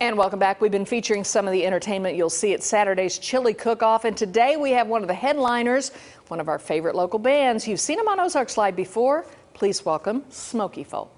And welcome back. We've been featuring some of the entertainment you'll see at Saturday's Chili Cook-Off. And today we have one of the headliners, one of our favorite local bands. You've seen them on Ozarks Live before. Please welcome Smokey Folk.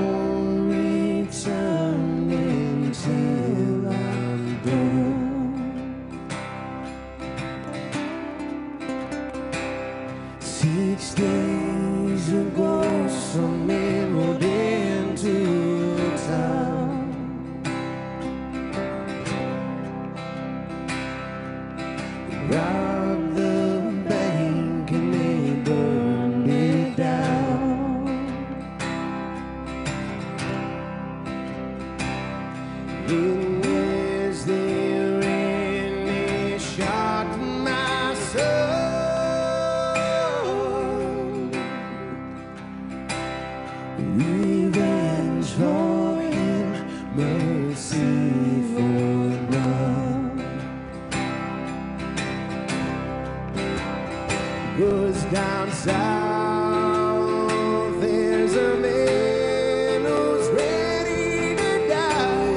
Each day's a ghost from men rode into town. Robbed the bank and they burned it down. Revenge for him, mercy for down south, there's a man who's ready to die.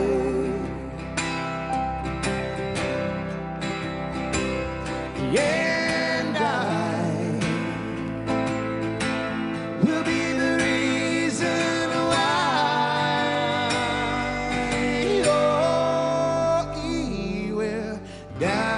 And will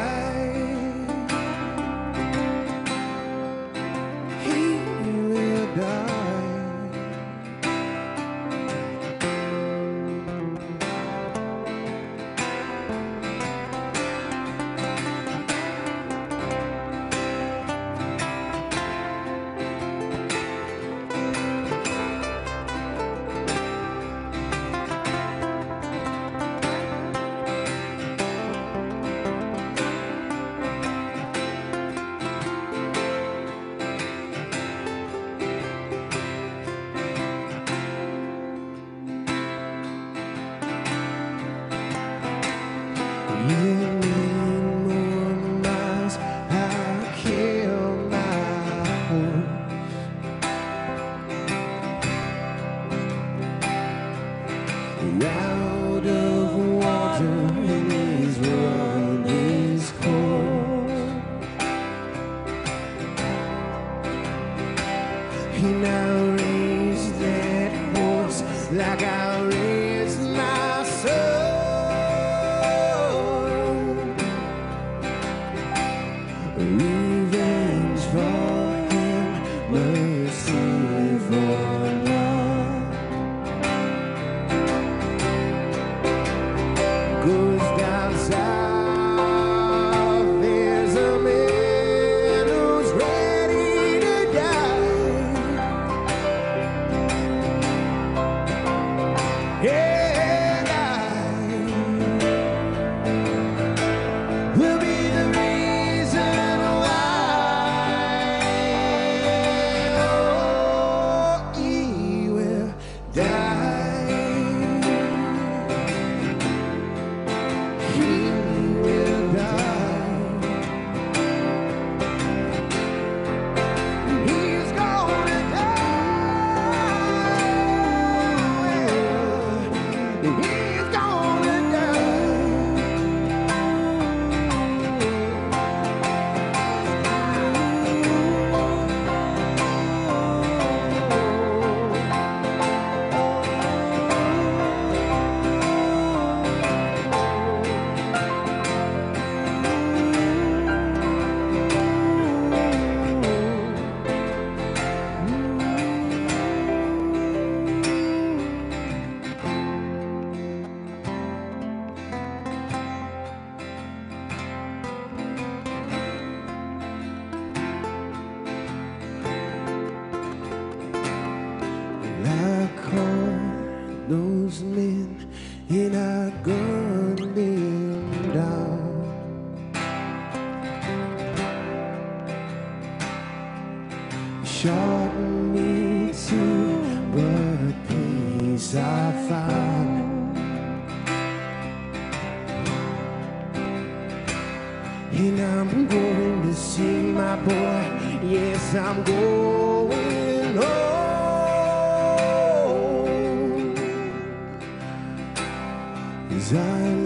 like I raised those men and I gunned them down. Shot me too, but peace I found. And I'm going to see my boy. Yes, I'm going home. As I